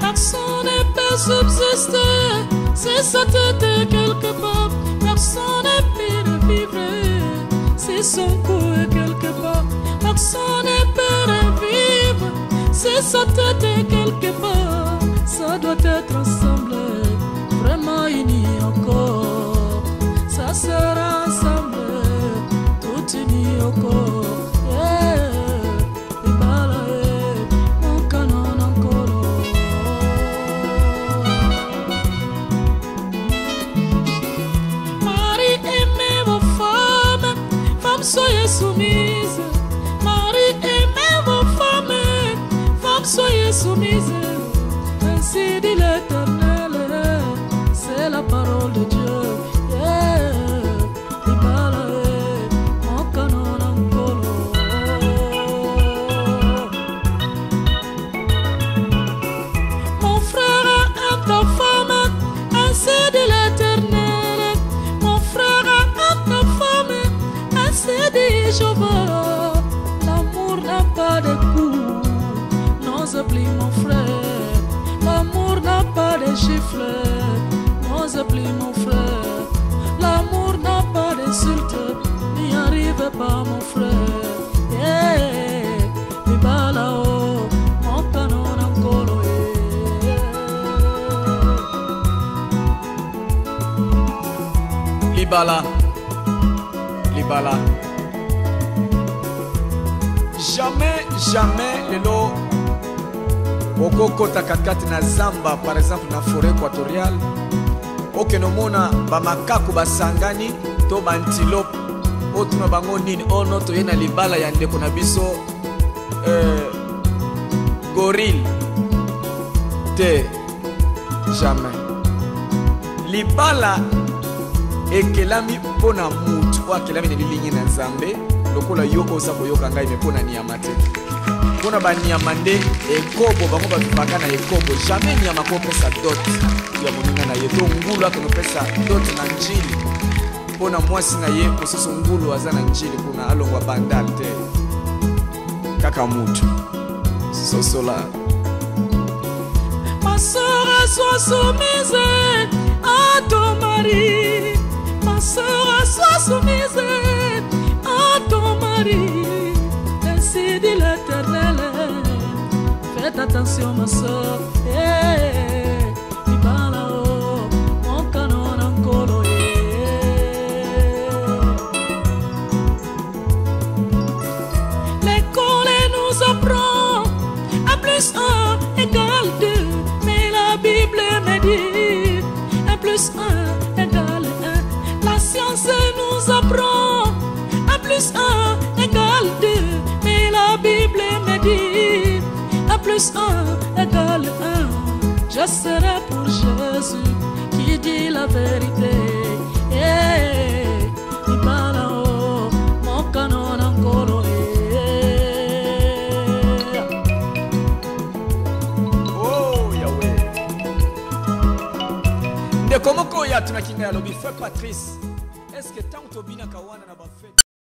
Personne ne peut subsister si sa tête est quelque part. Personne ne peut vivre si son cou est quelque part. Personne ne peut vivre si sa tête est quelque part. Ça doit être sumir. Mon frère. L'amour n'a pas de gifle, non, oublie mon frère. L'amour n'a pas d'insulte, n'y arrive pas mon frère. Libala libala jamais jamais lelo okokota katikati na zamba par exemple na forêt équatoriale. Okende omona bamakaku basangani to bantilope otuna bango nini? Ono toye na libala ya ndeko na biso euh, gorille. Te jamais. Libala ekelami mpo na mutu oyo akelami na lilingi na nzambe. Lokola yo oza koyoka ngai me mpo na niama te mpo na baniama nde ekobo bango babimaka na ekobo. Jamai nyama kopesa dot. Ya moninga na ye to ngulu akenopesa dot na njili. Mpo na mwasi na ye mosusu ngulu aza na njili kuna alongwa bandal te. Kaka mutu sosola. Ma sœur, Attention, ma oh, mon canon encore. L'école nous apprend à plus 1 égale 2. Mais la Bible me dit 1 plus 1 égale 1. La science nous apprend à plus 1 égale 2. Mais la Bible me dit 1 plus 1 égale 1. Je serai pour Jésus qui dit la vérité. Yeah. Ibala, oh, mon canon encore. Oh yawe ndeko moko oyo atunakinga alobi fe patrice eske ntango tobinaka wana na bafete